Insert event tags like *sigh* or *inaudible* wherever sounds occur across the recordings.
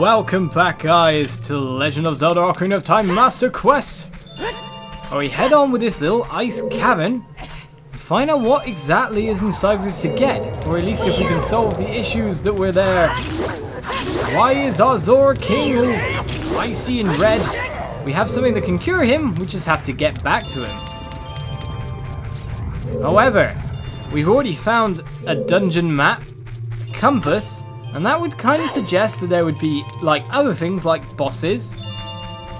Welcome back guys to Legend of Zelda Ocarina of Time Master Quest! Where we head on with this little ice cavern and find out what exactly is inside for us to get, or at least if we can solve the issues that were there. Why is Zora King all icy and red? We have something that can cure him, we just have to get back to him. However, we've already found a dungeon map, compass, and that would kind of suggest that there would be like other things like bosses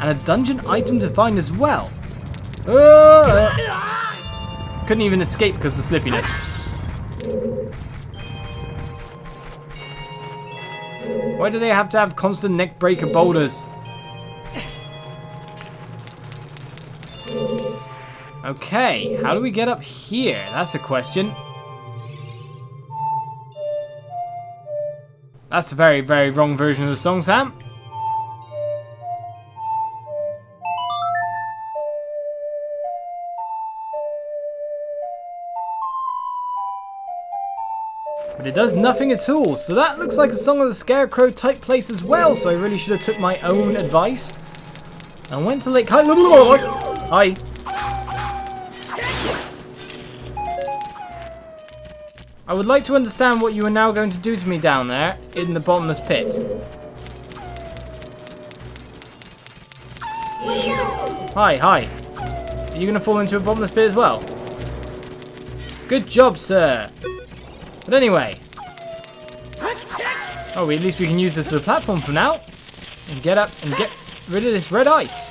and a dungeon item to find as well. Uh, couldn't even escape because of slippiness. Why do they have to have constant neck breaker boulders? Okay, how do we get up here? That's a question. That's a very, very wrong version of the song, Sam. But it does nothing at all, so that looks like a Song of the Scarecrow type place as well, so I really should have took my own advice. And went to Lake Hi. I would like to understand what you are now going to do to me down there in the bottomless pit. Hi, hi. Are you going to fall into a bottomless pit as well? Good job, sir. But anyway. Oh, at least we can use this as a platform for now. And get up and get rid of this red ice.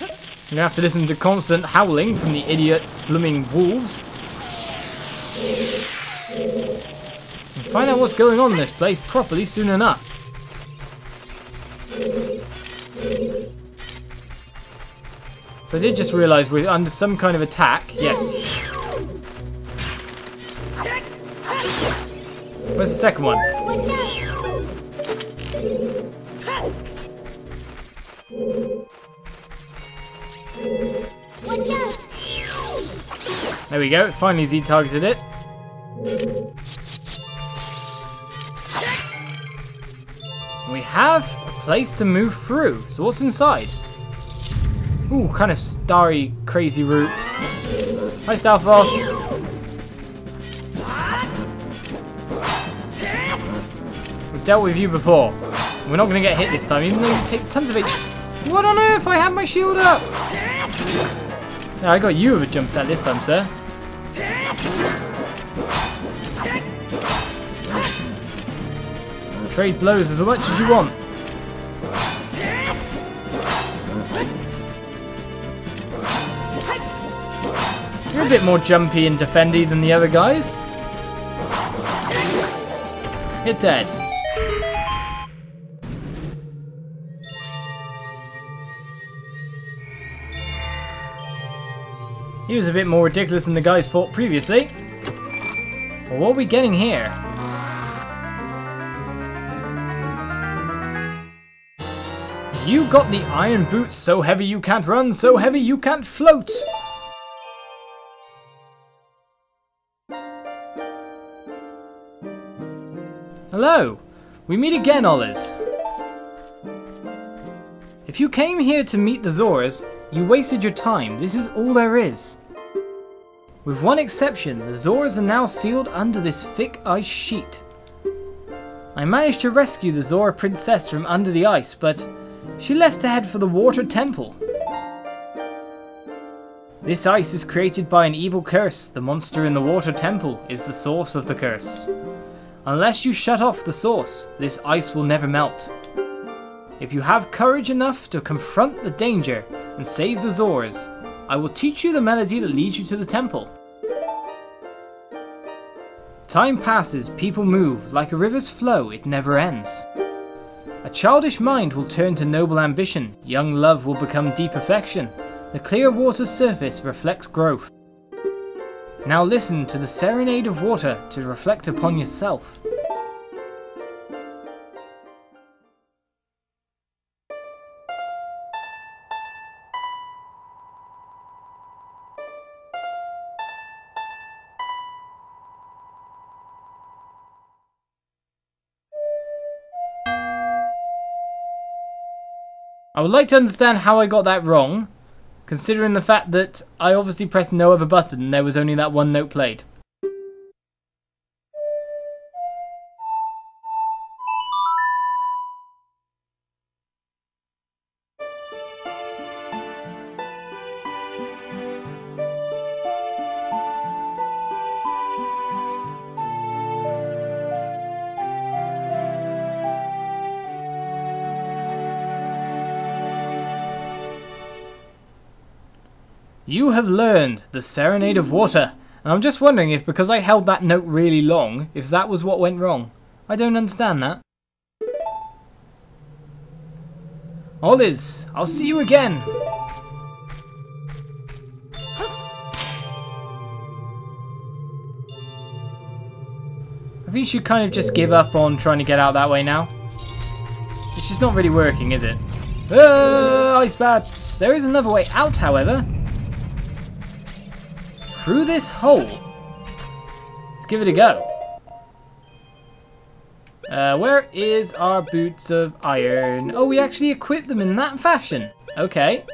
You're going to have to listen to constant howling from the idiot blooming wolves. Find out what's going on in this place properly soon enough. So I did just realise we're under some kind of attack. Yes. Where's the second one? There we go. Finally Z targeted it. Have a place to move through. So what's inside? Ooh, kind of starry, crazy route. Hi, Stalfos. We've dealt with you before. We're not going to get hit this time, even though you take tons of it. What on earth? I have my shield up. Now I got you with a jump attack this time, sir. Trade blows as much as you want. You're a bit more jumpy and defendy than the other guys. Hit dead. He was a bit more ridiculous than the guys fought previously. Well, what are we getting here? You got the iron boots, so heavy you can't run, so heavy you can't float. Hello, we meet again, Ollers. If you came here to meet the Zoras, you wasted your time. This is all there is. With one exception, the Zoras are now sealed under this thick ice sheet. I managed to rescue the Zora princess from under the ice, but she left to head for the Water Temple. This ice is created by an evil curse. The monster in the Water Temple is the source of the curse. Unless you shut off the source, this ice will never melt. If you have courage enough to confront the danger and save the Zoras, I will teach you the melody that leads you to the temple. Time passes, people move, like a river's flow, it never ends. Childish mind will turn to noble ambition, young love will become deep affection, the clear water's surface reflects growth. Now listen to the serenade of water to reflect upon yourself. I would like to understand how I got that wrong, considering the fact that I obviously pressed no other button and there was only that one note played. Have learned the Serenade of Water. And I'm just wondering if because I held that note really long, if that was what went wrong. I don't understand that. Oliz, I'll see you again. I think you should kind of just give up on trying to get out that way now. It's just not really working, is it? Uh, ice bats! There is another way out, however through this hole. Let's give it a go. Uh, where is our boots of iron? Oh, we actually equip them in that fashion. Okay.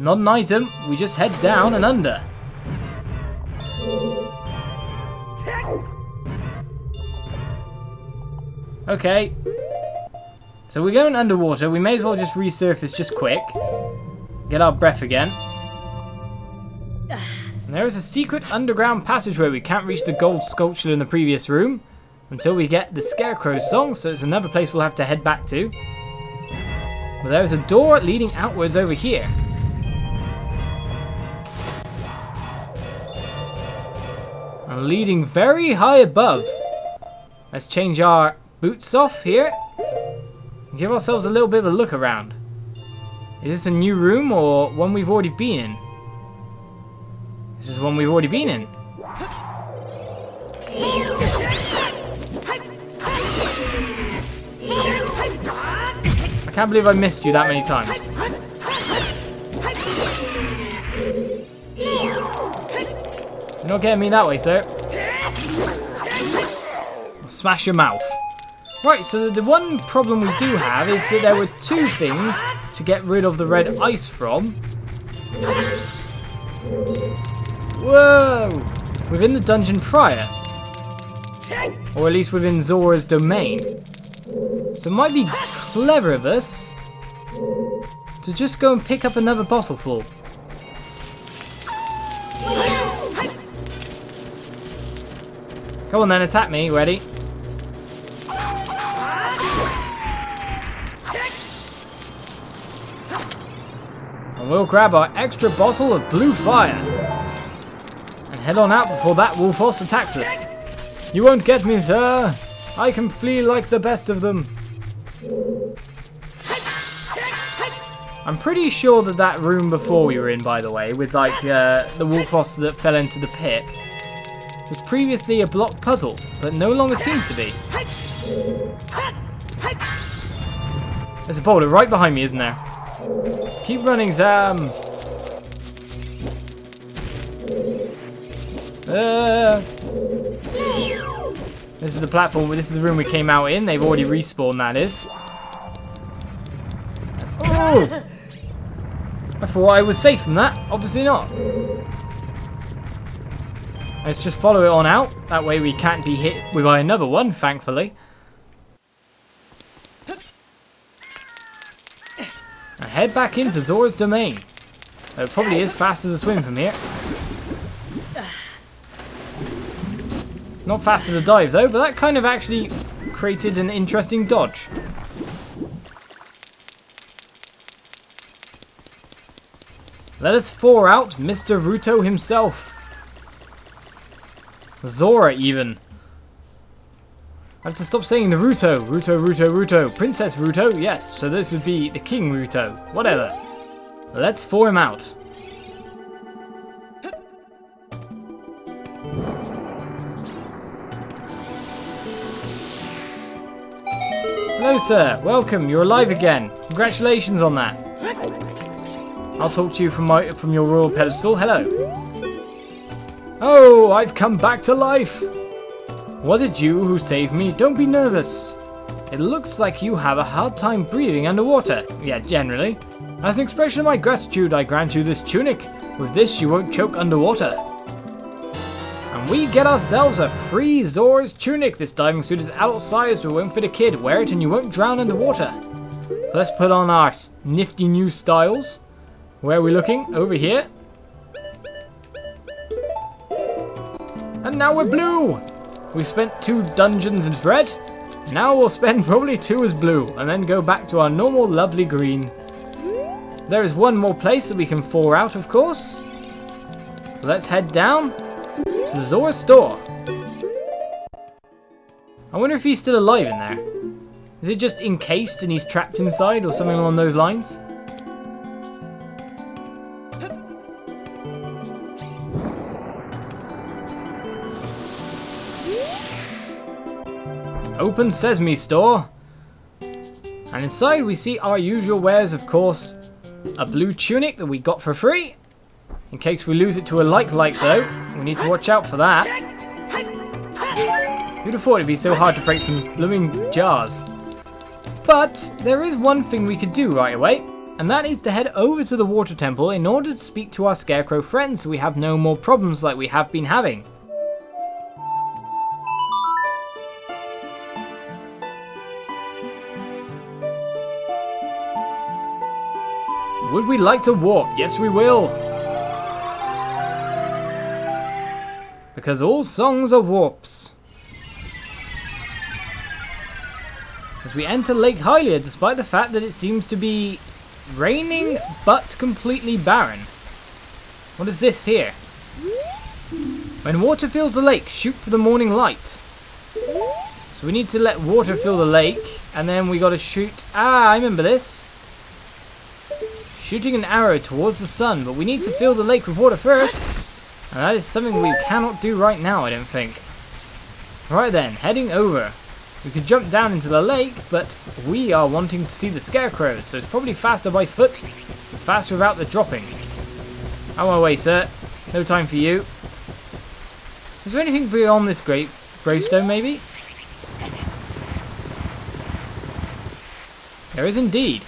Not an item. We just head down and under. Okay. So we're going underwater. We may as well just resurface just quick. Get our breath again. There is a secret underground passageway. We can't reach the gold Skulltula in the previous room until we get the Scarecrow song, so it's another place we'll have to head back to. But there's a door leading outwards over here. And leading very high above. Let's change our boots off here. And give ourselves a little bit of a look around. Is this a new room or one we've already been in? This is one we've already been in. I can't believe I missed you that many times. You're not getting me that way, sir. Smash your mouth. Right, so the one problem we do have is that there were two things to get rid of the red ice from. Whoa! Within the dungeon prior. Or at least within Zora's domain. So it might be clever of us to just go and pick up another bottle full. Come on then, attack me. Ready? And we'll grab our extra bottle of blue fire head on out before that Wolfos attacks us. You won't get me, sir. I can flee like the best of them. I'm pretty sure that that room before we were in, by the way, with like uh, the Wolfos that fell into the pit, was previously a block puzzle, but no longer seems to be. There's a boulder right behind me, isn't there? Keep running, Zam. Uh, this is the platform. This is the room we came out in. They've already respawned. That is. Oh! I thought I was safe from that. Obviously not. Let's just follow it on out. That way we can't be hit by another one, thankfully. Head back into Zora's domain. It probably is fast as a swim from here. Not fast as a dive though, but that kind of actually created an interesting dodge. Let us four out Mr. Ruto himself. Zora even. I have to stop saying Naruto. Ruto, Ruto, Ruto. Ruto. Princess Ruto, yes. So this would be the King Ruto. Whatever. Let's four him out. Sir. Welcome. You're alive again. Congratulations on that. I'll talk to you from my from your royal pedestal. Hello. Oh, I've come back to life. Was it you who saved me? Don't be nervous. It looks like you have a hard time breathing underwater. Yeah, generally. As an expression of my gratitude, I grant you this tunic. With this, you won't choke underwater. We get ourselves a free Zora's tunic. This diving suit is adult sized, won't fit a kid. Wear it and you won't drown in the water. Let's put on our nifty new styles. Where are we looking? Over here. And now we're blue! We spent two dungeons in red. Now we'll spend probably two as blue, and then go back to our normal lovely green. There is one more place that we can fall out, of course. Let's head down to the Zora store. I wonder if he's still alive in there. Is it just encased and he's trapped inside or something along those lines? Open Sesame Store. And inside we see our usual wares, of course. A blue tunic that we got for free. In case we lose it to a like-like though. We need to watch out for that. Who'd have thought it'd be so hard to break some blooming jars? But there is one thing we could do right away. And that is to head over to the water temple in order to speak to our scarecrow friends so we have no more problems like we have been having. Would we like to warp? Yes, we will. Because all songs are warps. As we enter Lake Hylia, despite the fact that it seems to be raining but completely barren. What is this here? When water fills the lake, shoot for the morning light. So we need to let water fill the lake, and then we gotta shoot... Ah, I remember this shooting an arrow towards the sun, but we need to fill the lake with water first. And that is something we cannot do right now, I don't think. Right then, heading over. We could jump down into the lake, but we are wanting to see the scarecrows, so it's probably faster by foot, faster without the dropping. Out my way, sir. No time for you. Is there anything beyond this great gravestone, maybe? There is indeed.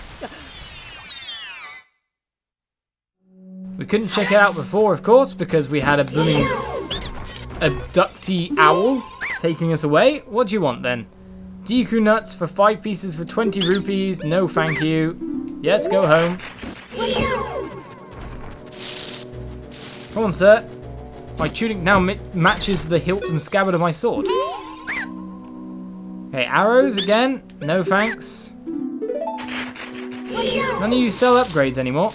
We couldn't check it out before, of course, because we had a blooming abductee owl taking us away. What do you want then? Deku nuts for five pieces for 20 rupees. No, thank you. Yes, go home. Come on, sir. My tunic now matches the hilt and scabbard of my sword. Okay, arrows again. No thanks. None of you sell upgrades anymore.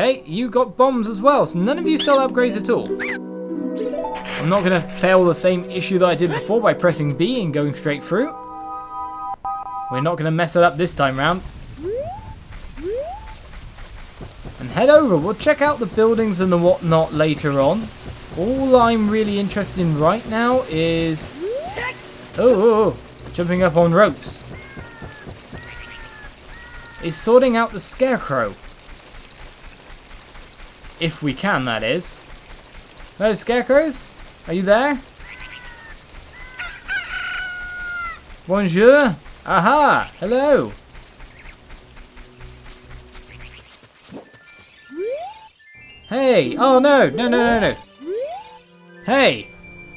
Okay, you got bombs as well, so none of you sell upgrades at all. I'm not going to fail the same issue that I did before by pressing B and going straight through. We're not going to mess it up this time round. And head over. We'll check out the buildings and the whatnot later on. All I'm really interested in right now is... Oh, oh, oh jumping up on ropes. Is sorting out the scarecrow. If we can, that is. Hello, scarecrows? Are you there? Bonjour. Aha. Hello. Hey. Oh, no. No, no, no, no. Hey.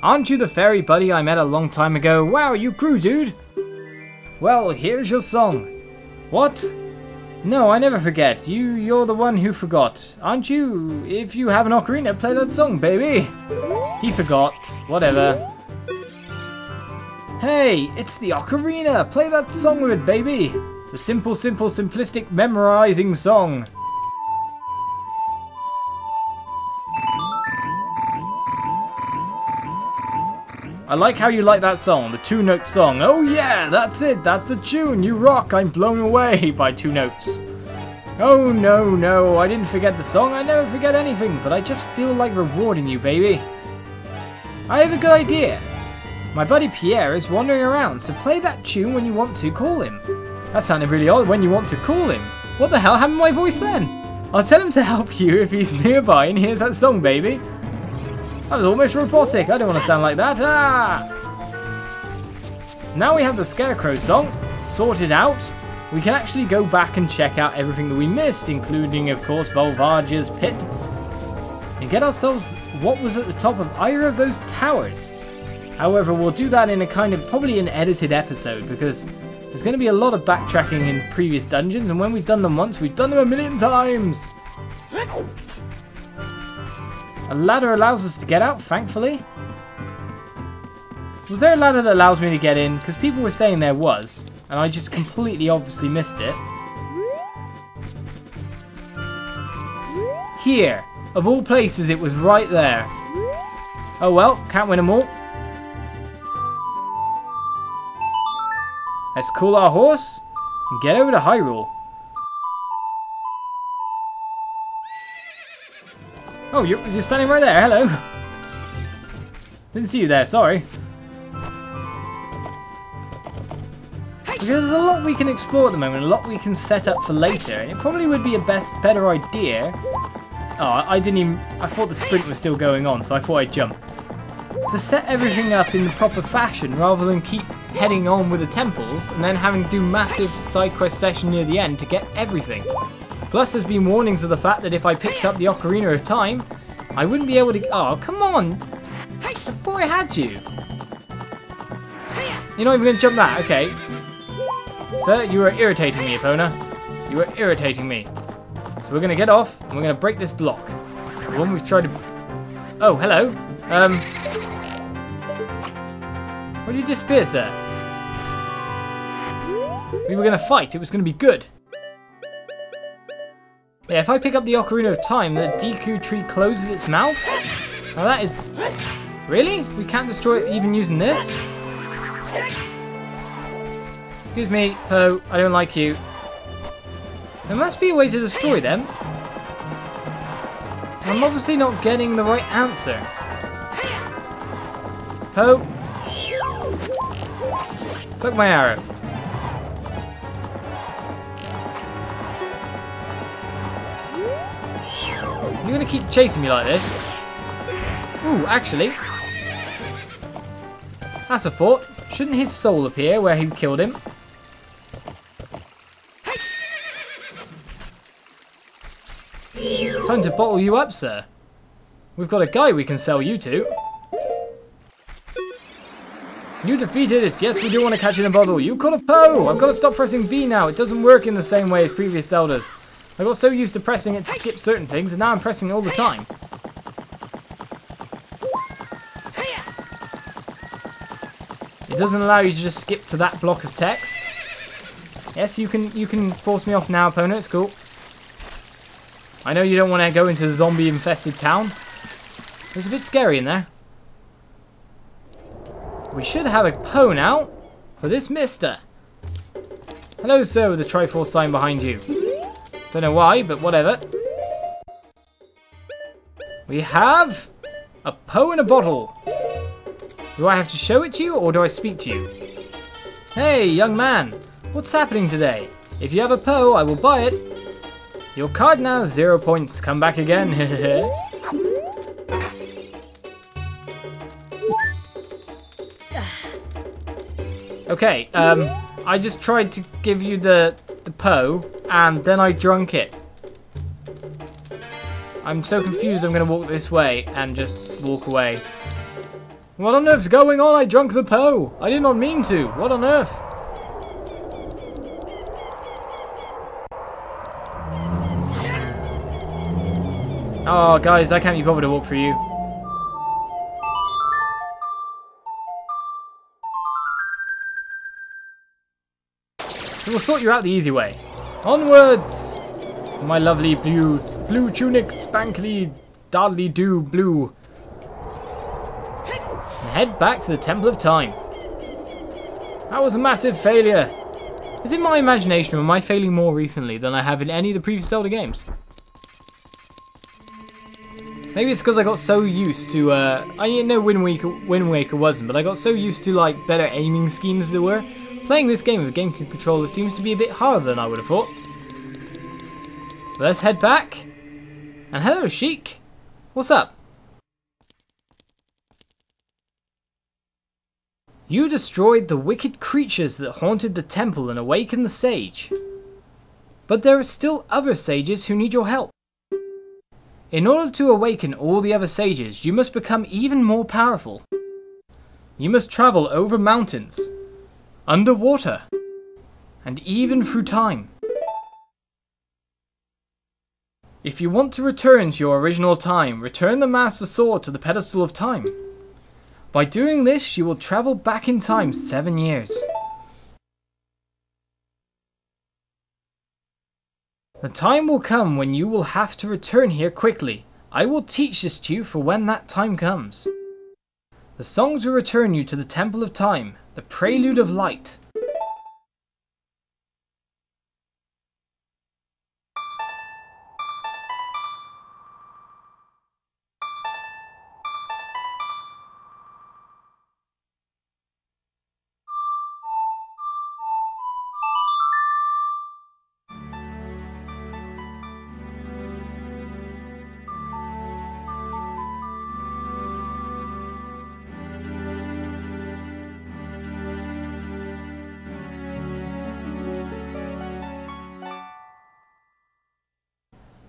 Aren't you the fairy buddy I met a long time ago? Wow, you grew, dude. Well, here's your song. What? No, I never forget. You, you're the one who forgot. Aren't you? If you have an ocarina, play that song, baby. He forgot. Whatever. Hey, it's the ocarina. Play that song with it, baby. The simple, simple, simplistic memorizing song. I like how you like that song, the two note song. Oh yeah, that's it, that's the tune. You rock, I'm blown away *laughs* by two notes. Oh no, no, I didn't forget the song. I never forget anything, but I just feel like rewarding you, baby. I have a good idea. My buddy Pierre is wandering around, so play that tune when you want to call him. That sounded really odd, when you want to call him. What the hell happened to my voice then? I'll tell him to help you if he's *laughs* nearby and hears that song, baby. That was almost robotic. I don't want to sound like that. Ah! Now we have the Scarecrow song sorted out. We can actually go back and check out everything that we missed, including, of course, Volvagia's pit. And get ourselves what was at the top of either of those towers. However, we'll do that in a kind of, probably an edited episode, because there's going to be a lot of backtracking in previous dungeons, and when we've done them once, we've done them a million times! A ladder allows us to get out, thankfully. Was there a ladder that allows me to get in? Because people were saying there was, and I just completely obviously missed it. Here. Of all places, it was right there. Oh well, can't win them all. Let's cool our horse and get over to Hyrule. Oh, you're, you're standing right there. Hello. Didn't see you there, sorry. Because there's a lot we can explore at the moment, a lot we can set up for later, and it probably would be a best, better idea. Oh, I didn't even, I thought the sprint was still going on, so I thought I'd jump. To set everything up in the proper fashion, rather than keep heading on with the temples, and then having to do massive side quest session near the end to get everything. Plus, there's been warnings of the fact that if I picked up the Ocarina of Time, I wouldn't be able to... Oh, come on! Thought I had you. You're not even going to jump that? Okay. Sir, you are irritating me, Epona. You are irritating me. So we're going to get off, and we're going to break this block. The one we've tried to... Oh, hello. Um... Where did you disappear, sir? We were going to fight. It was going to be good. If I pick up the Ocarina of Time, the Deku tree closes its mouth? Now that is... Really? We can't destroy it even using this? Excuse me, Poe. I don't like you. There must be a way to destroy them. I'm obviously not getting the right answer. Poe. Suck my arrow. You're gonna keep chasing me like this? Ooh, actually. That's a thought. Shouldn't his soul appear where he killed him? Time to bottle you up, sir. We've got a guy we can sell you to. You defeated it. Yes, we do want to catch it in a bottle. You call a Poe. I've got to stop pressing B now. It doesn't work in the same way as previous Zeldas. I got so used to pressing it to skip certain things, and now I'm pressing it all the time. It doesn't allow you to just skip to that block of text. Yes, you can you can force me off now, Epona. It's cool. I know you don't want to go into a zombie-infested town. It's a bit scary in there. We should have a Poe now for this mister. Hello, sir, with the Triforce sign behind you. Don't know why, but whatever. We have a Poe in a bottle. Do I have to show it to you or do I speak to you? Hey, young man, what's happening today? If you have a Poe, I will buy it. Your card now, zero points. Come back again. *laughs* okay, um, I just tried to give you the, the Poe and then I drunk it. I'm so confused I'm going to walk this way and just walk away. What on earth's going on? I drunk the Poe. I did not mean to. What on earth? Oh, guys, I can't be bothered to walk for you. So we'll sort you out the easy way. Onwards! My lovely blue, blue tunic, spankly, dardly do blue. And head back to the Temple of Time. That was a massive failure. Is it my imagination or am I failing more recently than I have in any of the previous Zelda games? Maybe it's because I got so used to, uh, I didn't know Wind Waker, Wind Waker wasn't, but I got so used to like better aiming schemes there were. Playing this game with a GameCube controller seems to be a bit harder than I would have thought. Let's head back. And hello, Sheik. What's up? You destroyed the wicked creatures that haunted the temple and awakened the sage. But there are still other sages who need your help. In order to awaken all the other sages, you must become even more powerful. You must travel over mountains, underwater, and even through time. If you want to return to your original time, return the Master Sword to the pedestal of time. By doing this, you will travel back in time seven years. The time will come when you will have to return here quickly. I will teach this to you for when that time comes. The songs will return you to the Temple of Time, the Prelude of Light.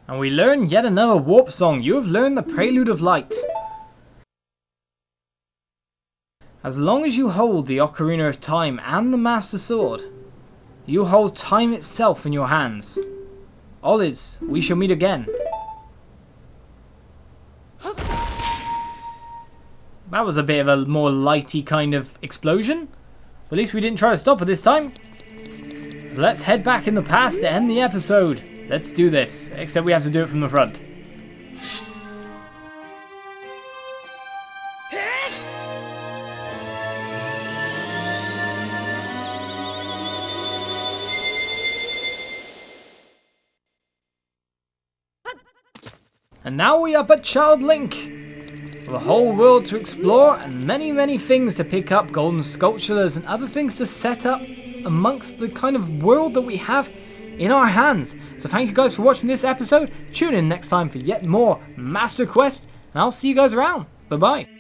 And we learn yet another warp song. You have learned the Prelude of Light. As long as you hold the Ocarina of Time and the Master Sword, you hold time itself in your hands. All we shall meet again. That was a bit of a more lighty kind of explosion. At least we didn't try to stop it this time. Let's head back in the past to end the episode. Let's do this, except we have to do it from the front. And now we are but Child Link. With a whole world to explore and many, many things to pick up, golden Skulltulas and other things to set up amongst the kind of world that we have in our hands. So thank you guys for watching this episode. Tune in next time for yet more Master Quest, and I'll see you guys around. Bye bye.